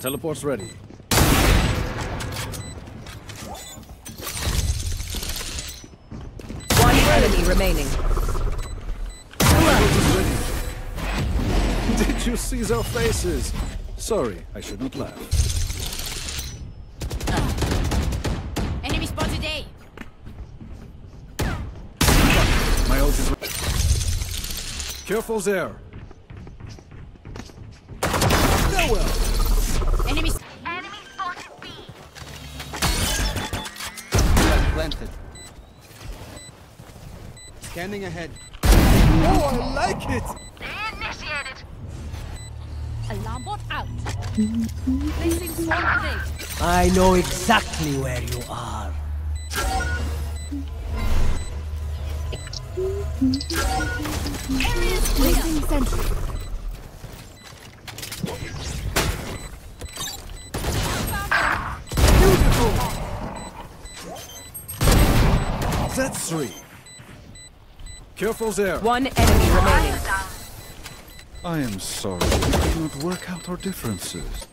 Teleport's ready. One enemy remaining. Did you see their faces? Sorry, I should not laugh. Enemy spotted A. My ult is ready. Careful there. Farewell. Planted. Scanning ahead. Oh, oh, I like it! Initiated. Alarm bot out. Placing swarm grenade. I know exactly where you are. Area's clear. Placing sentry. That's three. Careful there. One enemy remaining. I am sorry. We cannot work out our differences.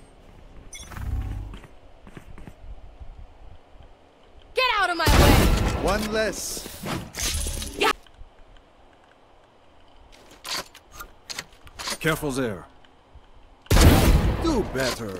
Get out of my way. One less. Yeah. Careful there. Do better.